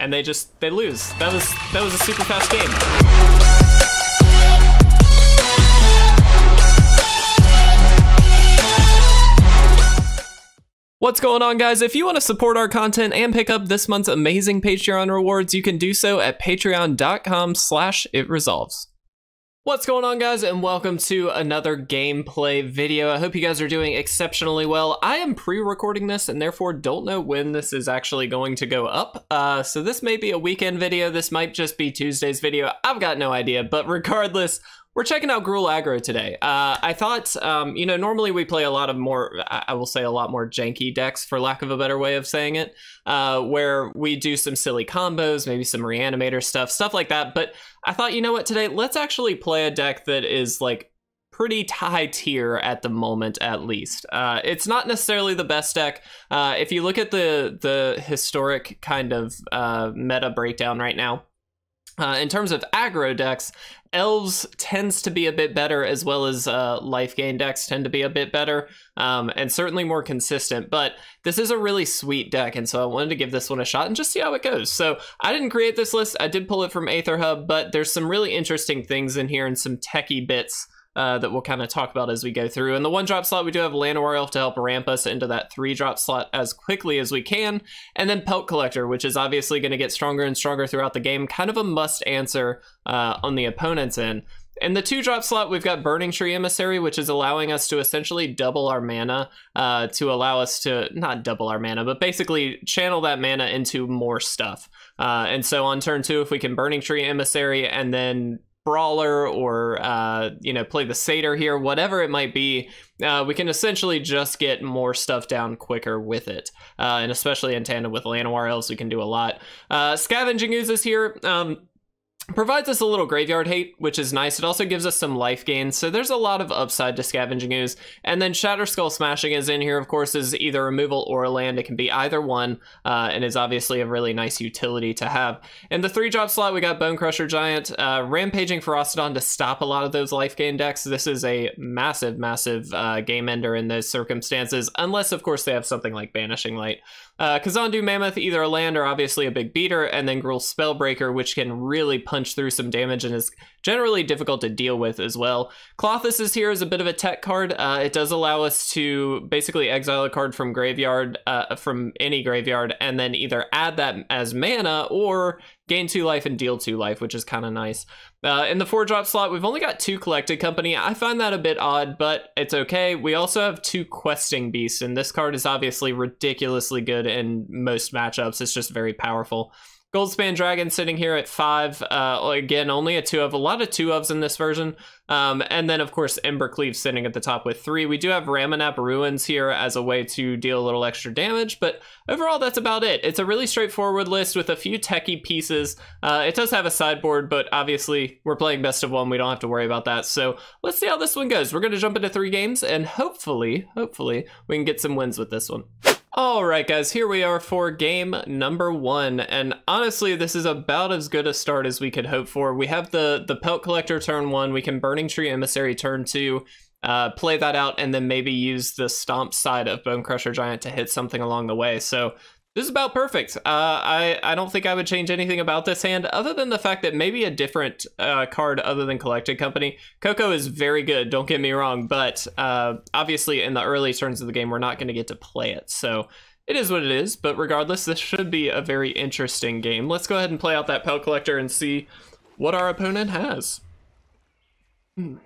and they just they lose. That was that was a super fast game. What's going on, guys? If you want to support our content and pick up this month's amazing Patreon rewards, you can do so at patreon.com slash it resolves. What's going on, guys, and welcome to another gameplay video. I hope you guys are doing exceptionally well. I am pre-recording this and therefore don't know when this is actually going to go up. Uh, so this may be a weekend video. This might just be Tuesday's video. I've got no idea, but regardless, we're checking out Gruul Aggro today. Uh, I thought, um, you know, normally we play a lot of more, I will say a lot more janky decks, for lack of a better way of saying it, uh, where we do some silly combos, maybe some reanimator stuff, stuff like that. But I thought, you know what, today, let's actually play a deck that is like pretty high tier at the moment, at least. Uh, it's not necessarily the best deck. Uh, if you look at the the historic kind of uh, meta breakdown right now, uh, in terms of aggro decks, Elves tends to be a bit better, as well as uh, life gain decks tend to be a bit better, um, and certainly more consistent. But this is a really sweet deck, and so I wanted to give this one a shot and just see how it goes. So I didn't create this list, I did pull it from AetherHub, but there's some really interesting things in here and some techie bits uh, that we'll kind of talk about as we go through. In the one drop slot, we do have Llanowar Elf to help ramp us into that three drop slot as quickly as we can. And then Pelt Collector, which is obviously going to get stronger and stronger throughout the game. Kind of a must answer uh, on the opponent's end. In the two drop slot, we've got Burning-Tree Emissary, which is allowing us to essentially double our mana uh, to allow us to, not double our mana, but basically channel that mana into more stuff. Uh, and so on turn two, if we can Burning-Tree Emissary and then brawler or uh, you know play the satyr here whatever it might be uh, we can essentially just get more stuff down quicker with it. Uh, and especially in tandem with Llanowar Elves we can do a lot. Uh, Scavenging Ooze's here. Um, provides us a little graveyard hate, which is nice. It also gives us some life gain, so there's a lot of upside to Scavenging Ooze. And then Shatterskull Smashing is in here, of course, is either removal or a land. It can be either one, uh, and is obviously a really nice utility to have. In the three-drop slot, we got Bonecrusher Giant, uh, Rampaging Ferocidon to stop a lot of those life gain decks. This is a massive, massive uh, game ender in those circumstances, unless, of course, they have something like Banishing Light. Uh, Kazandu Mammoth, either a land or obviously a big beater, and then Gruul Spellbreaker, which can really punch through some damage and is generally difficult to deal with as well. Klothys is here as a bit of a tech card. Uh, it does allow us to basically exile a card from graveyard, uh, from any graveyard, and then either add that as mana or gain two life and deal two life, which is kind of nice. Uh, in the four drop slot, we've only got two collected company. I find that a bit odd, but it's okay. We also have two questing beasts, and this card is obviously ridiculously good in most matchups. It's just very powerful. Goldspan Dragon sitting here at five. Uh, again, only a two of. A lot of two ofs in this version. Um, and then, of course, Embercleave sitting at the top with three. We do have Ramunap Ruins here as a way to deal a little extra damage, but overall, that's about it. It's a really straightforward list with a few techie pieces. Uh, it does have a sideboard, but obviously, we're playing best of one. We don't have to worry about that. So let's see how this one goes. We're going to jump into three games, and hopefully, hopefully, we can get some wins with this one. All right, guys, here we are for game number one. And honestly, this is about as good a start as we could hope for. We have the, the Pelt Collector turn one. We can Burning-Tree Emissary turn two, uh, play that out, and then maybe use the Stomp side of Bonecrusher Giant to hit something along the way. So this is about perfect. Uh, I, I don't think I would change anything about this hand other than the fact that maybe a different uh, card other than Collected Company. Coco is very good, don't get me wrong, but uh, obviously in the early turns of the game, we're not going to get to play it. So it is what it is, but regardless, this should be a very interesting game. Let's go ahead and play out that Pelt Collector and see what our opponent has. Hmm.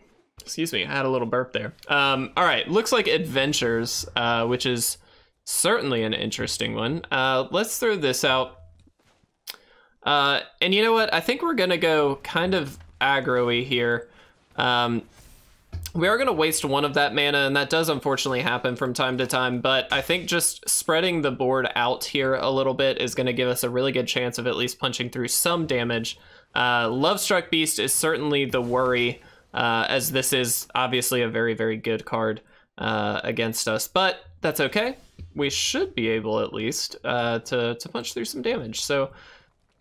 Excuse me, I had a little burp there. Um, all right, looks like Adventures, uh, which is certainly an interesting one. Uh, let's throw this out. Uh, and you know what? I think we're gonna go kind of aggro-y here. Um, we are gonna waste one of that mana, and that does unfortunately happen from time to time, but I think just spreading the board out here a little bit is gonna give us a really good chance of at least punching through some damage. Uh, Lovestruck Beast is certainly the worry, uh, as this is obviously a very, very good card uh, against us, but that's okay we should be able at least uh, to, to punch through some damage. So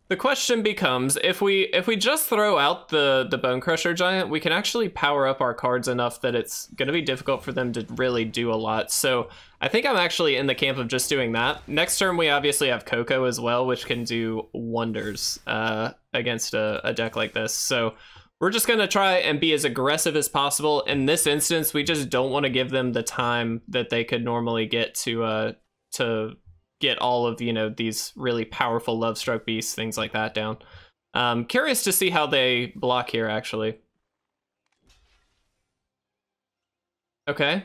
the question becomes if we if we just throw out the the Bonecrusher Giant we can actually power up our cards enough that it's going to be difficult for them to really do a lot. So i think i'm actually in the camp of just doing that. Next turn we obviously have coco as well which can do wonders uh, against a, a deck like this. So we're just going to try and be as aggressive as possible. In this instance we just don't want to give them the time that they could normally get to uh to get all of you know these really powerful Lovestruck Beasts things like that down. Um curious to see how they block here actually. Okay.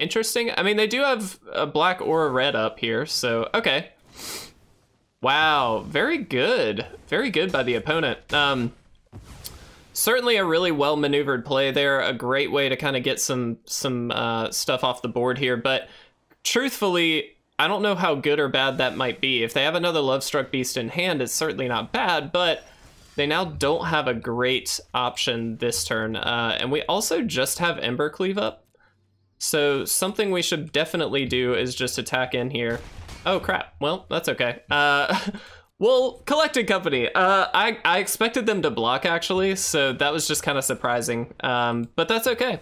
Interesting. I mean they do have a black or a red up here so okay. Wow. Very good. Very good by the opponent. Um certainly a really well maneuvered play there a great way to kind of get some some uh, stuff off the board here but truthfully I don't know how good or bad that might be. If they have another Lovestruck Beast in hand, it's certainly not bad, but they now don't have a great option this turn. Uh, and we also just have Embercleave up. So something we should definitely do is just attack in here. Oh crap, well, that's okay. Uh, well, Collected Company, uh, I, I expected them to block actually, so that was just kind of surprising. Um, but that's okay.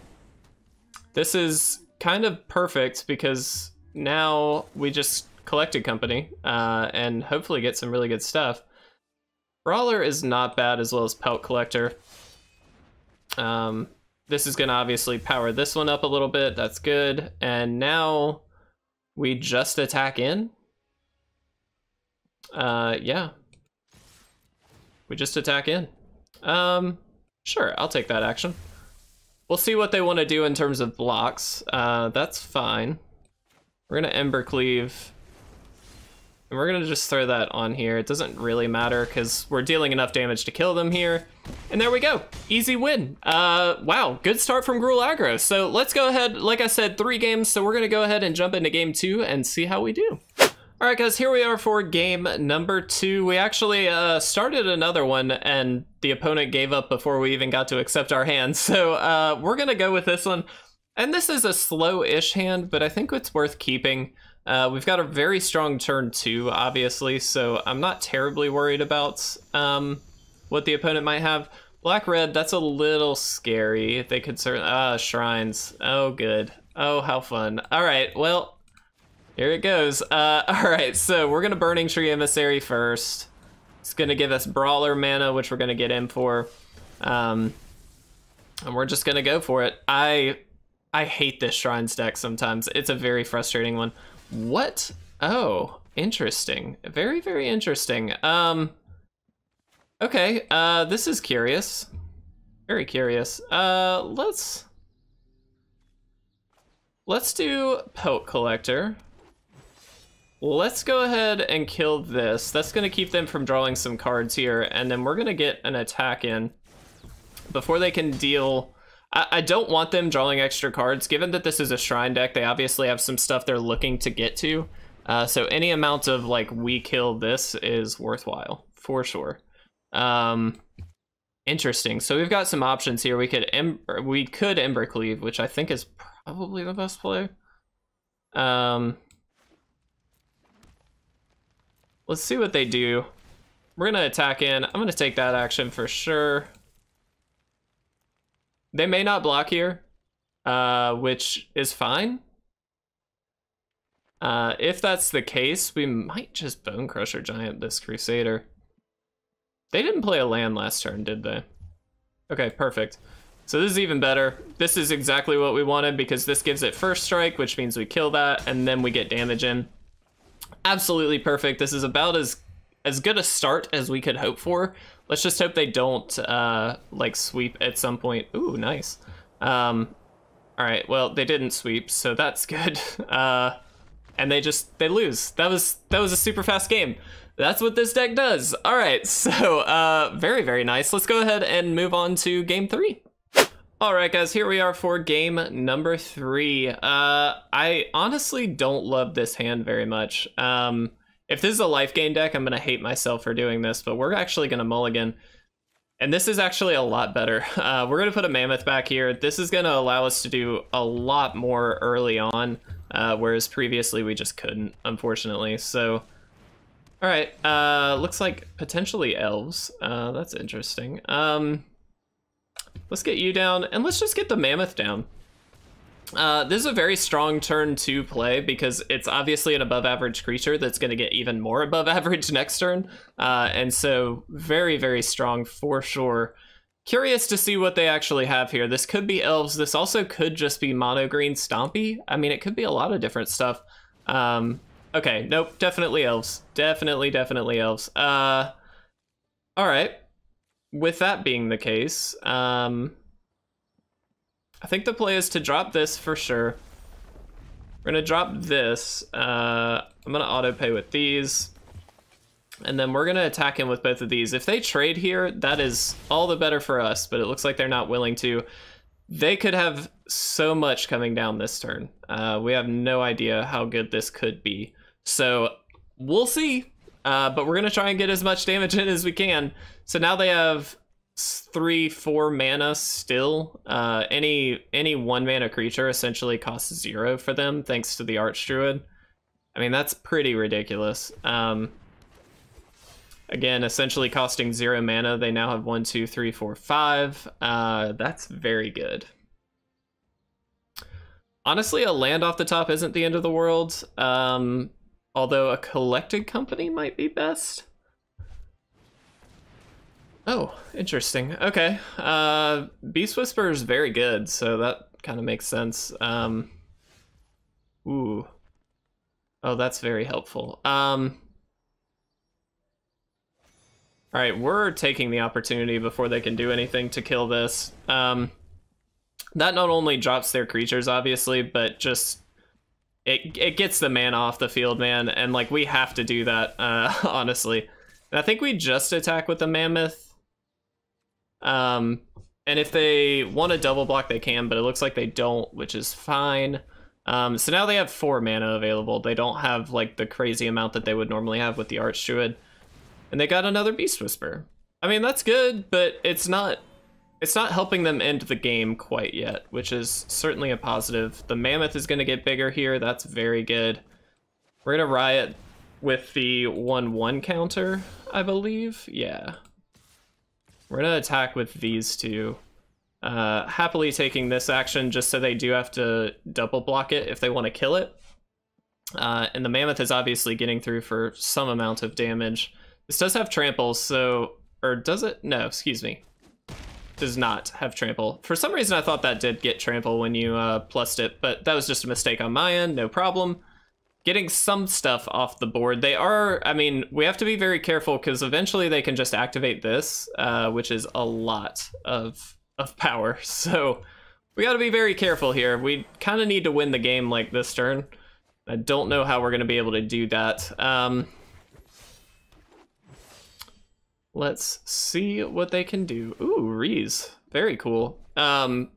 This is kind of perfect because now we just collected company uh, and hopefully get some really good stuff. Brawler is not bad as well as Pelt Collector. Um, this is going to obviously power this one up a little bit. That's good. And now we just attack in. Uh, yeah. We just attack in. Um, sure, I'll take that action. We'll see what they want to do in terms of blocks. Uh, that's fine. We're gonna Embercleave. And we're gonna just throw that on here. It doesn't really matter because we're dealing enough damage to kill them here. And there we go, easy win. Uh, wow, good start from Gruul Aggro. So let's go ahead, like I said, three games. So we're gonna go ahead and jump into game two and see how we do. All right, guys, here we are for game number two. We actually uh, started another one and the opponent gave up before we even got to accept our hand. So uh, we're gonna go with this one. And this is a slow-ish hand, but I think it's worth keeping. Uh, we've got a very strong turn two, obviously, so I'm not terribly worried about um, what the opponent might have. Black-red, that's a little scary. They could certainly... Ah, shrines. Oh, good. Oh, how fun. All right, well, here it goes. Uh, all right, so we're to Burning-Tree Emissary first. It's to give us Brawler mana, which we're to get in for. Um, and we're just to go for it. I I hate this Shrines deck sometimes. It's a very frustrating one. What? Oh, interesting. Very, very interesting. Um, okay, uh, this is curious. Very curious. Uh, let's... Let's do Pelt Collector. Let's go ahead and kill this. That's going to keep them from drawing some cards here, and then we're going to get an attack in before they can deal I, I don't want them drawing extra cards. Given that this is a shrine deck, they obviously have some stuff they're looking to get to. Uh, so any amount of like we kill this is worthwhile for sure. Um, interesting. So we've got some options here. We could em we could Embercleave, which I think is probably the best play. Um, let's see what they do. We're gonna attack in. I'm gonna take that action for sure. They may not block here, uh, which is fine. Uh, if that's the case, we might just Bonecrusher Giant this Crusader. They didn't play a land last turn, did they? Okay, perfect. So this is even better. This is exactly what we wanted because this gives it first strike, which means we kill that, and then we get damage in. Absolutely perfect. This is about as as good a start as we could hope for. Let's just hope they don't uh, like sweep at some point. Ooh, nice. Um, all right, well they didn't sweep, so that's good. Uh, and they just they lose. That was that was a super fast game. That's what this deck does. All right, so uh, very very nice. Let's go ahead and move on to game three. All right, guys, here we are for game number three. Uh, I honestly don't love this hand very much. Um, if this is a life gain deck, I'm going to hate myself for doing this, but we're actually going to mulligan. And this is actually a lot better. Uh, we're going to put a Mammoth back here. This is going to allow us to do a lot more early on, uh, whereas previously we just couldn't, unfortunately. So, all right. Uh, looks like potentially elves. Uh, that's interesting. Um, let's get you down, and let's just get the mammoth down. Uh, this is a very strong turn to play because it's obviously an above average creature that's going to get even more above average next turn. Uh, and so, very, very strong for sure. Curious to see what they actually have here. This could be elves. This also could just be mono green stompy. I mean, it could be a lot of different stuff. Um, okay, nope, definitely elves. Definitely, definitely elves. Uh, all right. With that being the case, um, I think the play is to drop this for sure. We're gonna drop this. Uh, I'm gonna auto pay with these. And then we're gonna attack him with both of these. If they trade here, that is all the better for us, but it looks like they're not willing to. They could have so much coming down this turn. Uh, we have no idea how good this could be. So we'll see. Uh, but we're gonna try and get as much damage in as we can. So now they have three, four mana still. Uh, any any one mana creature essentially costs zero for them thanks to the Archdruid. I mean that's pretty ridiculous. Um, again, essentially costing zero mana. They now have one, two, three, four, five. Uh, that's very good. Honestly, a land off the top isn't the end of the world. Um, although a collected company might be best. Oh, interesting. Okay. Uh, Beast Whisperer is very good, so that kind of makes sense. Um, ooh. Oh, that's very helpful. Um, all right, we're taking the opportunity before they can do anything to kill this. Um, that not only drops their creatures, obviously, but just it it gets the man off the field, man. And like we have to do that, uh, honestly. I think we just attack with the mammoth um, and if they want to double block, they can, but it looks like they don't, which is fine. Um, so now they have four mana available. They don't have like the crazy amount that they would normally have with the Arch Archdruid. And they got another Beast Whisperer. I mean, that's good, but it's not it's not helping them end the game quite yet, which is certainly a positive. The Mammoth is going to get bigger here. That's very good. We're going to Riot with the 1-1 counter, I believe. Yeah. We're gonna attack with these two. Uh, happily taking this action just so they do have to double block it if they want to kill it. Uh, and the Mammoth is obviously getting through for some amount of damage. This does have trample, so... Or does it? No, excuse me. Does not have trample. For some reason I thought that did get trample when you uh, plussed it, but that was just a mistake on my end, no problem getting some stuff off the board. They are, I mean, we have to be very careful because eventually they can just activate this, uh, which is a lot of of power. So we got to be very careful here. We kind of need to win the game like this turn. I don't know how we're going to be able to do that. Um, let's see what they can do. Ooh, Reese. Very cool. Um,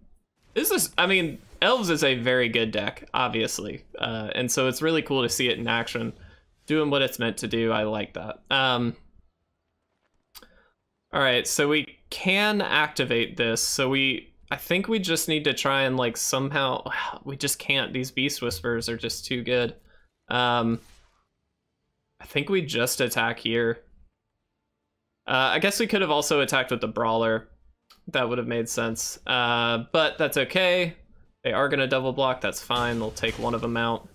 is this is, I mean, Elves is a very good deck, obviously, uh, and so it's really cool to see it in action, doing what it's meant to do. I like that. Um, all right, so we can activate this. So we, I think we just need to try and like somehow, we just can't. These Beast Whisperers are just too good. Um, I think we just attack here. Uh, I guess we could have also attacked with the Brawler. That would have made sense. Uh, but that's okay. They are going to double block, that's fine. They'll take one of them out.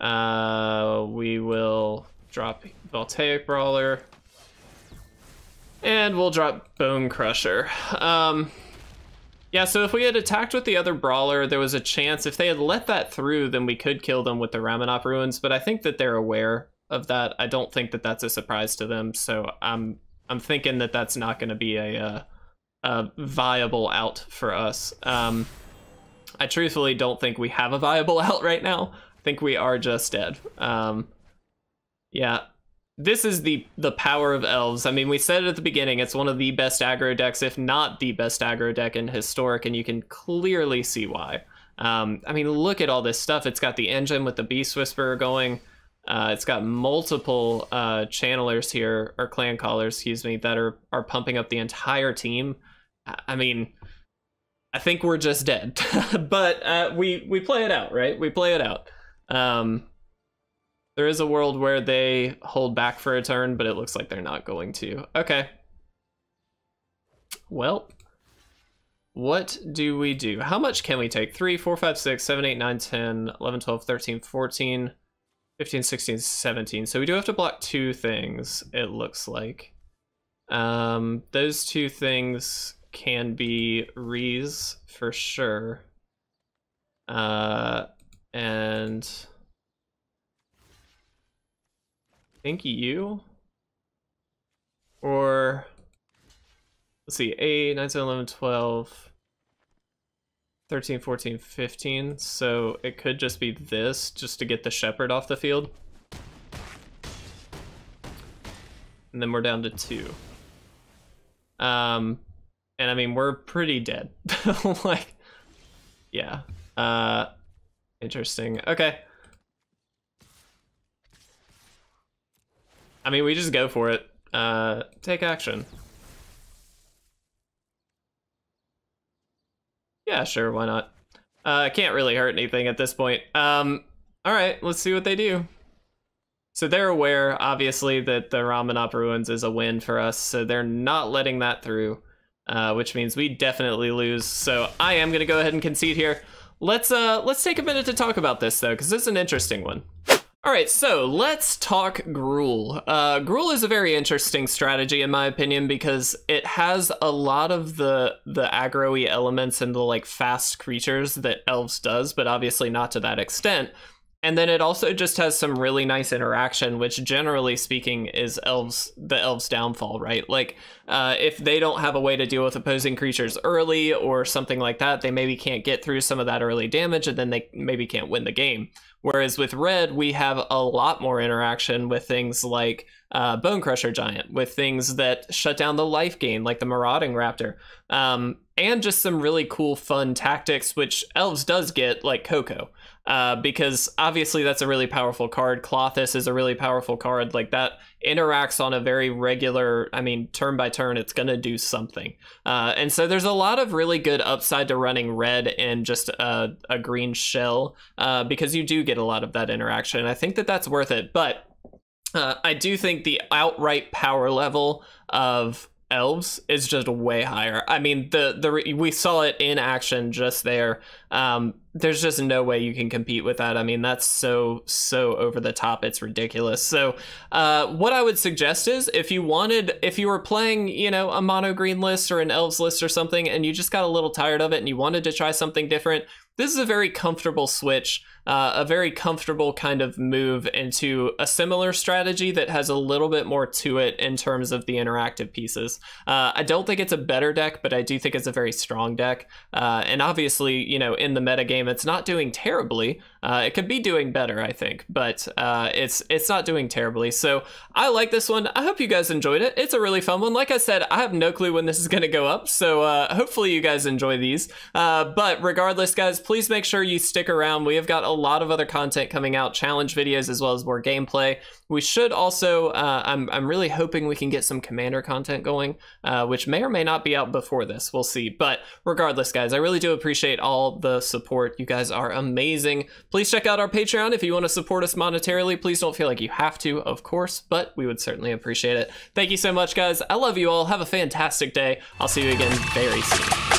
Uh, we will drop Voltaic Brawler. And we'll drop Bonecrusher. Um, yeah, so if we had attacked with the other Brawler, there was a chance, if they had let that through, then we could kill them with the Ramunap Ruins, but I think that they're aware of that. I don't think that that's a surprise to them, so I'm I'm thinking that that's not going to be a, uh, a viable out for us. Um, I truthfully don't think we have a viable out right now. I think we are just dead. Um, yeah, this is the the power of elves. I mean, we said it at the beginning. It's one of the best aggro decks, if not the best aggro deck in historic, and you can clearly see why. Um, I mean, look at all this stuff. It's got the engine with the Beast Whisperer going. Uh, it's got multiple uh, channelers here, or Clancallers, excuse me, that are are pumping up the entire team. I mean, I think we're just dead. but uh, we we play it out, right? We play it out. Um, There is a world where they hold back for a turn, but it looks like they're not going to. Okay. Well, what do we do? How much can we take? 3, 4, 5, 6, 7, 8, 9, 10, 11, 12, 13, 14, 15, 16, 17. So we do have to block two things, it looks like. Um, those two things can be Rees for sure. Uh, and I think you. Or let's see 8 9 10 11 12 13 14 15 so it could just be this just to get the shepherd off the field. And then we're down to two. Um and i mean we're pretty dead. Like yeah. Uh interesting. Okay. I mean we just go for it. Uh take action. Yeah, sure, why not? Uh, can't really hurt anything at this point. Um, all right, let's see what they do. So they're aware, obviously, that the Ramunap Ruins is a win for us, so they're not letting that through, uh, which means we definitely lose. So I am gonna go ahead and concede here. Let's uh, let's take a minute to talk about this though, because this is an interesting one. All right, so let's talk Gruul. Uh, Gruul is a very interesting strategy in my opinion because it has a lot of the the aggro elements and the like fast creatures that Elves does, but obviously not to that extent. And then it also just has some really nice interaction, which generally speaking is elves the elves' downfall, right? Like uh, if they don't have a way to deal with opposing creatures early or something like that, they maybe can't get through some of that early damage, and then they maybe can't win the game. Whereas with red, we have a lot more interaction with things like uh, Bonecrusher Giant, with things that shut down the life gain, like the Marauding Raptor, um, and just some really cool, fun tactics, which Elves does get, like Coco. Uh, because obviously that's a really powerful card. Klothys is a really powerful card. Like that interacts on a very regular, I mean, turn by turn, it's going to do something. Uh, and so there's a lot of really good upside to running red and just a, a green shell uh, because you do get a lot of that interaction. I think that that's worth it. But uh, I do think the outright power level of elves is just way higher. I mean, the the we saw it in action just there. Um, there's just no way you can compete with that. I mean, that's so so over the top. It's ridiculous. So, uh, what I would suggest is if you wanted, if you were playing, you know, a mono green list or an elves list or something, and you just got a little tired of it and you wanted to try something different, this is a very comfortable switch, uh, a very comfortable kind of move into a similar strategy that has a little bit more to it in terms of the interactive pieces. Uh, I don't think it's a better deck, but I do think it's a very strong deck. Uh, and obviously, you know, in the meta game, it's not doing terribly. Uh, it could be doing better, I think, but uh, it's it's not doing terribly. So I like this one. I hope you guys enjoyed it. It's a really fun one. Like I said, I have no clue when this is going to go up, so uh, hopefully you guys enjoy these. but regardless, guys please make sure you stick around. We have got a lot of other content coming out, challenge videos as well as more gameplay. We should also, uh, I'm, I'm really hoping we can get some Commander content going, uh, which may or may not be out before this. We'll see. But regardless, guys, I really do appreciate all the support. You guys are amazing. Please check out our Patreon if you want to support us monetarily. Please don't feel like you have to, of course, but we would certainly appreciate it. Thank you so much, guys. I love you all. Have a fantastic day. I'll see you again very soon.